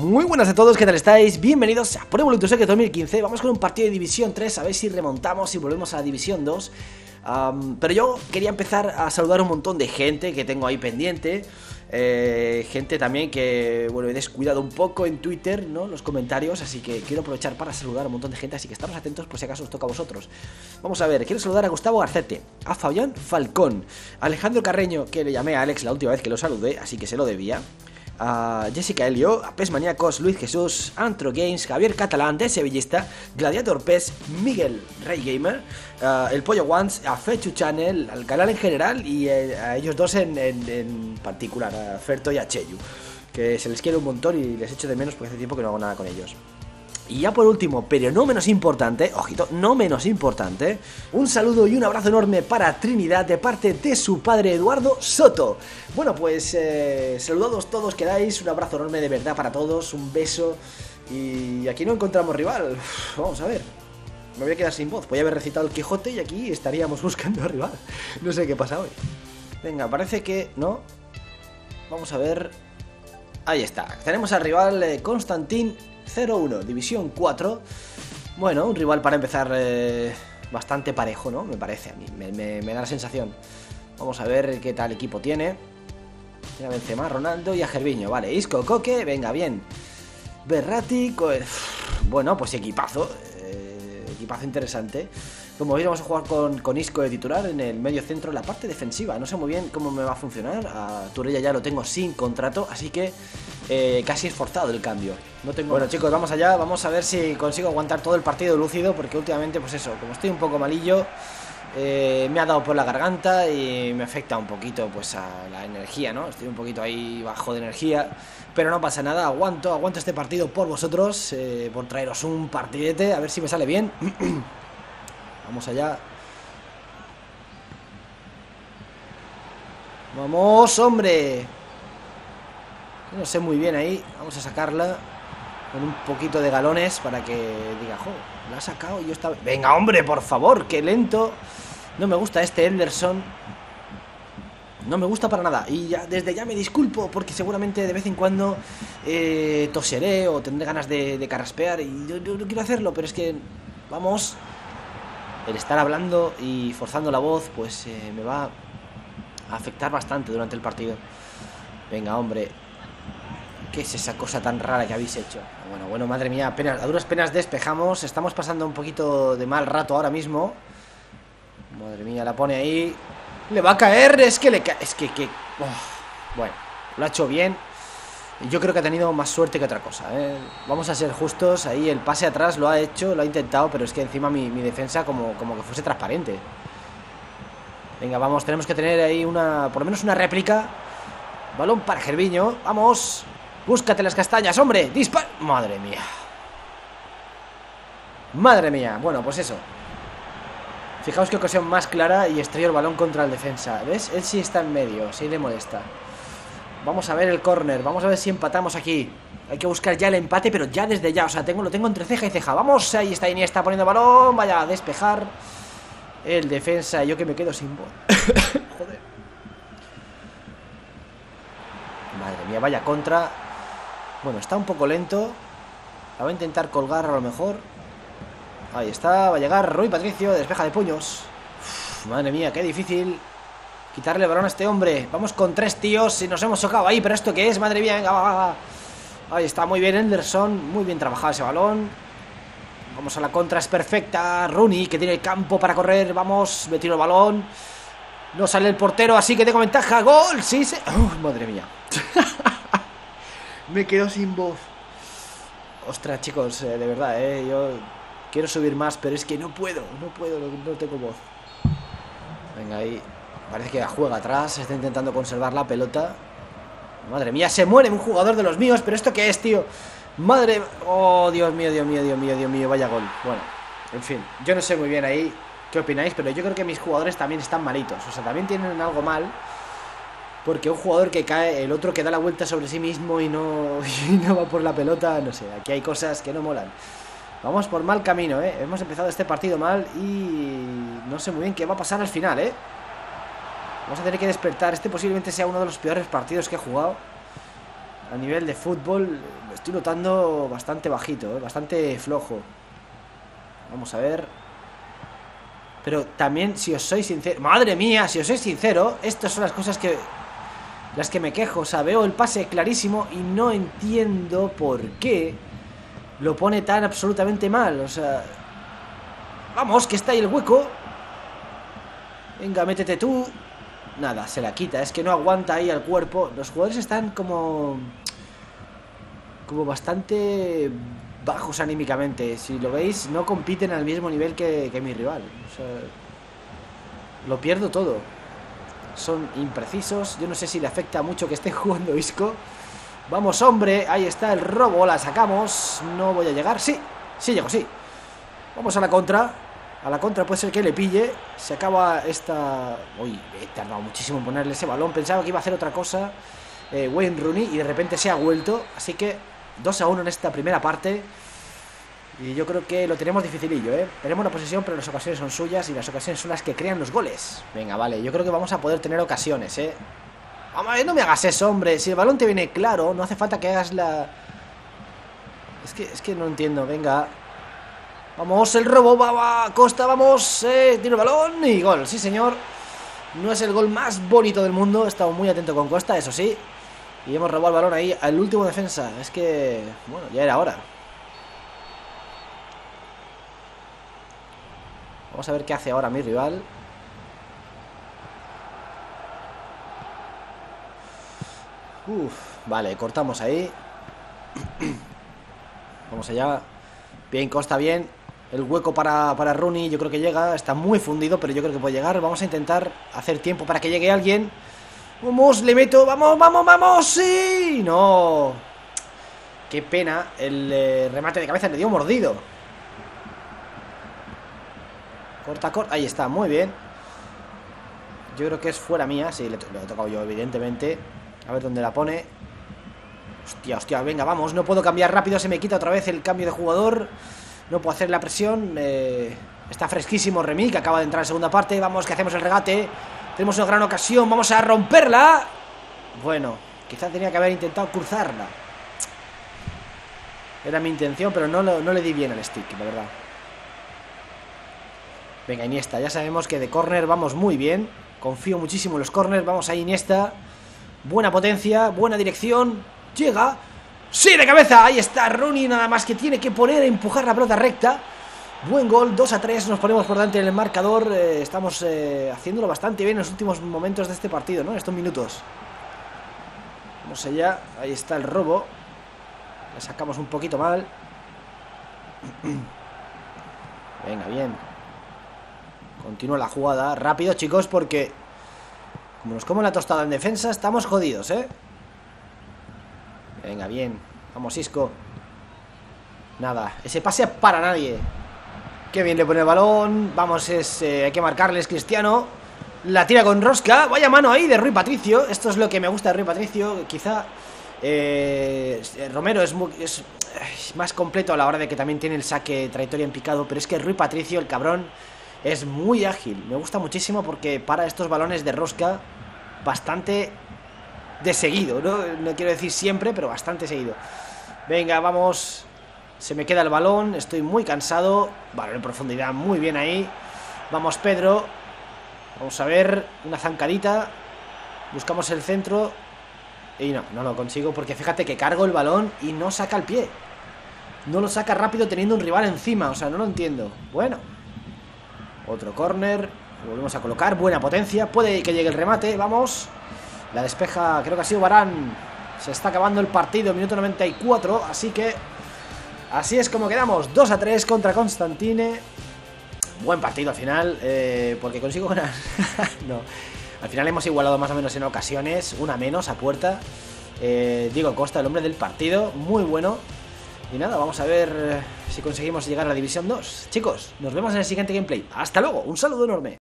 Muy buenas a todos, ¿qué tal estáis? Bienvenidos a Pro Evolution Secret 2015 Vamos con un partido de División 3, a ver si remontamos y volvemos a la División 2 um, Pero yo quería empezar a saludar un montón de gente que tengo ahí pendiente eh, gente también que, bueno, he descuidado un poco en Twitter, ¿no? Los comentarios, así que quiero aprovechar para saludar a un montón de gente, así que estamos atentos por si acaso os toca a vosotros. Vamos a ver, quiero saludar a Gustavo Garcete, a Fabián Falcón, a Alejandro Carreño, que le llamé a Alex la última vez que lo saludé, así que se lo debía a Jessica Helio, a Pes Maníacos, Luis Jesús, Antro Games, Javier Catalán de Sevillista, Gladiator Pes, Miguel Rey Gamer, el Pollo Once, a Fechu Channel, al canal en general y eh, a ellos dos en, particular, a Ferto y a Cheyu, que se les quiere un montón y les echo de menos porque hace tiempo que no hago nada con ellos. Y ya por último, pero no menos importante, ojito, no menos importante, un saludo y un abrazo enorme para Trinidad de parte de su padre Eduardo Soto. Bueno, pues eh, saludados todos quedáis, un abrazo enorme de verdad para todos, un beso. Y aquí no encontramos rival. Vamos a ver. Me voy a quedar sin voz. Voy a haber recitado el Quijote y aquí estaríamos buscando rival. No sé qué pasa hoy. Venga, parece que no. Vamos a ver. Ahí está. Tenemos al rival eh, Constantin 0-1, División 4. Bueno, un rival para empezar eh, bastante parejo, ¿no? Me parece a mí, me, da la sensación. Vamos a ver qué tal equipo tiene. Tiene a Benzema, Ronaldo y a Gerviño. Vale, Isco, Coque, venga, bien. Berrati, bueno, pues equipazo. Eh, equipazo interesante. Como veis vamos a jugar con, Isco de titular en el medio centro, en la parte defensiva. No sé muy bien cómo me va a funcionar. A Turella ya lo tengo sin contrato, así que eh, casi esforzado el cambio. No tengo... Bueno chicos, vamos allá, vamos a ver si consigo aguantar todo el partido lúcido, porque últimamente, pues eso, como estoy un poco malillo, eh, me ha dado por la garganta y me afecta un poquito pues a la energía, ¿no? Estoy un poquito ahí bajo de energía, pero no pasa nada, aguanto, aguanto este partido por vosotros, eh, por traeros un partidete, a ver si me sale bien. Vamos allá. Vamos, hombre. No sé muy bien ahí. Vamos a sacarla con un poquito de galones para que diga, jo, la ha sacado y yo estaba... Venga, hombre, por favor, qué lento. No me gusta este Henderson. No me gusta para nada. Y ya, desde ya me disculpo porque seguramente de vez en cuando eh, toseré o tendré ganas de, carraspear y yo, no quiero hacerlo, pero es que, vamos, el estar hablando y forzando la voz, pues eh, me va a afectar bastante durante el partido. Venga, hombre. ¿Qué es esa cosa tan rara que habéis hecho? Bueno, bueno, madre mía, apenas, a duras penas despejamos. Estamos pasando un poquito de mal rato ahora mismo. Madre mía, la pone ahí. Le va a caer, es que le cae. Es que, que. Bueno, lo ha hecho bien. Yo creo que ha tenido más suerte que otra cosa. ¿eh? Vamos a ser justos. Ahí el pase atrás lo ha hecho, lo ha intentado, pero es que encima mi, defensa como, como que fuese transparente. Venga, vamos, tenemos que tener ahí una, por lo menos una réplica. Balón para Gerviño. Vamos. Búscate las castañas, hombre. Dispara. Madre mía. Madre mía. Bueno, pues eso. Fijaos qué ocasión más clara y estrella el balón contra el defensa. ¿Ves? Él sí está en medio, sí le molesta. Vamos a ver el córner, vamos a ver si empatamos aquí Hay que buscar ya el empate, pero ya desde ya O sea, tengo, lo tengo entre ceja y ceja Vamos, ahí está Iniesta poniendo balón Vaya a despejar El defensa, yo que me quedo sin voz Joder Madre mía, vaya contra Bueno, está un poco lento La voy a intentar colgar a lo mejor Ahí está, va a llegar Rui Patricio, despeja de puños Madre mía, qué difícil Quitarle el balón a este hombre. Vamos con tres tíos y nos hemos socado ahí. ¿Pero esto qué es? Madre mía, venga, va, va. Ahí está, muy bien Anderson. Muy bien trabajado ese balón. Vamos a la contra, es perfecta. Rooney, que tiene el campo para correr. Vamos, me tiro el balón. No sale el portero, así que tengo ventaja. ¡Gol! Sí, sí. madre mía. me quedo sin voz. Ostras, chicos, eh, de verdad, eh. Yo quiero subir más, pero es que no puedo. No puedo, no tengo voz. Venga, ahí. Parece que juega atrás, está intentando conservar la pelota. Madre mía, se muere un jugador de los míos, pero ¿esto qué es, tío? Madre... Oh, Dios mío, Dios mío, Dios mío, Dios mío, vaya gol. Bueno, en fin, yo no sé muy bien ahí qué opináis, pero yo creo que mis jugadores también están malitos. O sea, también tienen algo mal. Porque un jugador que cae, el otro que da la vuelta sobre sí mismo y no, no va por la pelota, no sé, aquí hay cosas que no molan. Vamos por mal camino, ¿eh? Hemos empezado este partido mal y no sé muy bien qué va a pasar al final, ¿eh? Vamos a tener que despertar. Este posiblemente sea uno de los peores partidos que he jugado. a nivel de fútbol lo estoy notando bastante bajito, ¿eh? bastante flojo. Vamos a ver. Pero también, si os soy sincero... ¡Madre mía! Si os soy sincero, estas son las cosas que... Las que me quejo. O sea, veo el pase clarísimo y no entiendo por qué lo pone tan absolutamente mal. O sea... Vamos, que está ahí el hueco. Venga, métete tú. Nada, se la quita. Es que no aguanta ahí al cuerpo. Los jugadores están como... Como bastante bajos anímicamente. Si lo veis, no compiten al mismo nivel que, mi rival. O sea, lo pierdo todo. Son imprecisos. Yo no sé si le afecta mucho que esté jugando Isco. Vamos, hombre. Ahí está el robo. La sacamos. No voy a llegar. Sí, sí llego, sí. Vamos a la contra. A la contra puede ser que le pille. Se acaba esta... Uy, he tardado muchísimo en ponerle ese balón. Pensaba que iba a hacer otra cosa eh, Wayne Rooney y de repente se ha vuelto. Así que 2 a 1 en esta primera parte. Y yo creo que lo tenemos dificilillo, ¿eh? Tenemos la posesión, pero las ocasiones son suyas y las ocasiones son las que crean los goles. Venga, vale, yo creo que vamos a poder tener ocasiones, ¿eh? Vamos, no me hagas eso, hombre. Si el balón te viene claro, no hace falta que hagas la... Es que, es que no entiendo, venga. Vamos, el robo, va, va, Costa, vamos. Eh, tiene el balón y gol, sí señor. No es el gol más bonito del mundo. He estado muy atento con Costa, eso sí. Y hemos robado el balón ahí al último defensa. Es que, bueno, ya era hora. Vamos a ver qué hace ahora mi rival. Uf, vale, cortamos ahí. Vamos allá. Bien, Costa bien. El hueco para, para Rooney yo creo que llega. Está muy fundido, pero yo creo que puede llegar. Vamos a intentar hacer tiempo para que llegue alguien. Vamos, le meto, vamos, vamos, vamos, sí, no. Qué pena, el eh, remate de cabeza le dio mordido. Corta, ahí está, muy bien. Yo creo que es fuera mía, sí, le, he tocado yo, evidentemente. A ver dónde la pone. Hostia, hostia, venga, vamos, no puedo cambiar rápido, se me quita otra vez el cambio de jugador. No puedo hacer la presión. Está fresquísimo Remy, que acaba de entrar en segunda parte. Vamos, que hacemos el regate. Tenemos una gran ocasión, vamos a romperla. Bueno, quizás tenía que haber intentado cruzarla. Era mi intención, pero no, no le di bien al stick, la verdad. Venga, Iniesta, ya sabemos que de córner vamos muy bien. Confío muchísimo en los corners. Vamos a Iniesta. Buena potencia, buena dirección. Llega. ¡Sí, de cabeza! Ahí está Rooney, nada más que tiene que poner, empujar la pelota recta. Buen gol, 2 a 3, nos ponemos por delante en el marcador. Eh, estamos eh, haciéndolo bastante bien en los últimos momentos de este partido, ¿no? Estos minutos. Vamos allá, ahí está el robo. Le sacamos un poquito mal. Venga, bien. Continúa la jugada. Rápido, chicos, porque... Como nos como la tostada en defensa, estamos jodidos, ¿eh? Venga, bien. Vamos, Isco. Nada, ese pase para nadie. Qué bien le pone el balón. Vamos, es, eh, hay que marcarles Cristiano. La tira con rosca. Vaya mano ahí de Rui Patricio. Esto es lo que me gusta de Rui Patricio. Quizá eh, Romero es, es, más completo a la hora de que también tiene el saque trayectoria en picado. Pero es que Rui Patricio, el cabrón, es muy ágil. Me gusta muchísimo porque para estos balones de rosca bastante de seguido. No, no quiero decir siempre, pero bastante seguido. Venga, vamos. Se me queda el balón, estoy muy cansado. Balón en profundidad, muy bien ahí. Vamos, Pedro. Vamos a ver, una zancadita. Buscamos el centro. Y no, no lo consigo porque fíjate que cargo el balón y no saca el pie. No lo saca rápido teniendo un rival encima, o sea, no lo entiendo. Bueno. Otro córner. Volvemos a colocar, buena potencia. Puede que llegue el remate, vamos. La despeja, creo que ha sido Barán. Se está acabando el partido, minuto 94, así que Así es como quedamos, 2 a 3 contra Constantine. Buen partido al final, eh, porque consigo ganar. no, al final hemos igualado más o menos en ocasiones, una menos a puerta. Eh, Diego Costa, el hombre del partido, muy bueno. Y nada, vamos a ver eh, si conseguimos llegar a la División 2. Chicos, nos vemos en el siguiente gameplay. Hasta luego, un saludo enorme.